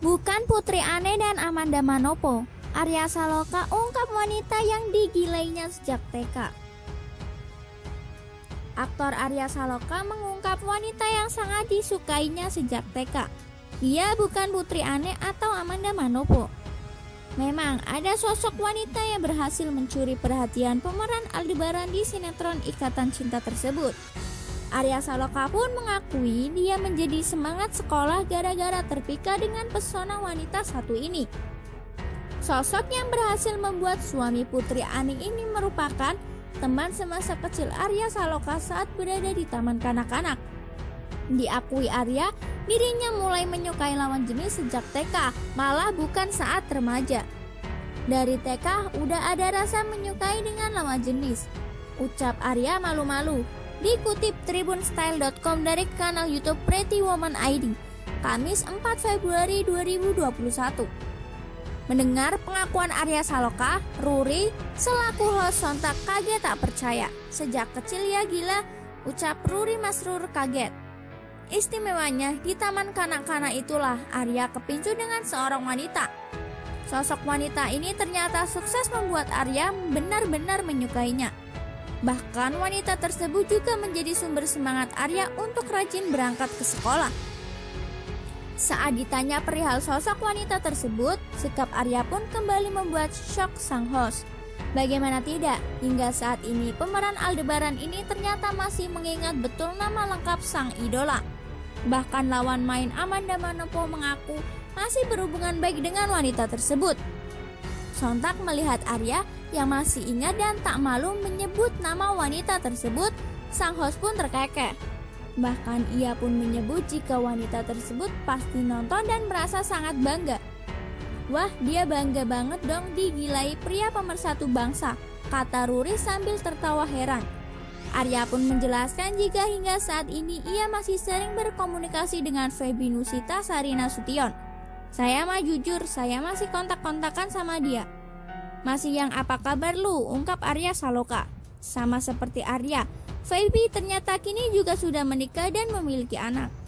Bukan Putri Ane dan Amanda Manopo, Arya Saloka ungkap wanita yang digilainya sejak TK. Aktor Arya Saloka mengungkap wanita yang sangat disukainya sejak TK. Dia bukan Putri Ane atau Amanda Manopo. Memang ada sosok wanita yang berhasil mencuri perhatian pemeran Aldebaran di sinetron Ikatan Cinta tersebut. Arya Saloka pun mengakui dia menjadi semangat sekolah gara-gara terpikat dengan pesona wanita satu ini. Sosok yang berhasil membuat suami Putri Ani ini merupakan teman semasa kecil Arya Saloka saat berada di taman kanak-kanak. Diakui Arya, dirinya mulai menyukai lawan jenis sejak TK, malah bukan saat remaja. Dari TK udah ada rasa menyukai dengan lawan jenis. Ucap Arya malu-malu, Dikutip tribunstyle.com dari kanal YouTube Pretty Woman ID, Kamis 4 Februari 2021. Mendengar pengakuan Arya Saloka, Ruri selaku host sontak kaget tak percaya. Sejak kecil ya gila, ucap Ruri Masrur kaget. Istimewanya di taman kanak-kanak itulah Arya kepincu dengan seorang wanita. Sosok wanita ini ternyata sukses membuat Arya benar-benar menyukainya. Bahkan wanita tersebut juga menjadi sumber semangat Arya untuk rajin berangkat ke sekolah. Saat ditanya perihal sosok wanita tersebut, sikap Arya pun kembali membuat shock sang host. Bagaimana tidak, hingga saat ini pemeran Aldebaran ini ternyata masih mengingat betul nama lengkap sang idola. Bahkan lawan main Amanda Manopo mengaku masih berhubungan baik dengan wanita tersebut. Sontak melihat Arya yang masih ingat dan tak malu menyebut nama wanita tersebut, sang host pun terkekeh. Bahkan ia pun menyebut jika wanita tersebut pasti nonton dan merasa sangat bangga. Wah, dia bangga banget dong digilai pria pemersatu bangsa, kata Ruri sambil tertawa heran. Arya pun menjelaskan jika hingga saat ini ia masih sering berkomunikasi dengan Feby Nusita Sarina Sution. Saya mah jujur, saya masih kontak-kontakan sama dia. Masih yang apa kabar lu? Ungkap Arya Saloka. Sama seperti Arya, Feby ternyata kini juga sudah menikah dan memiliki anak.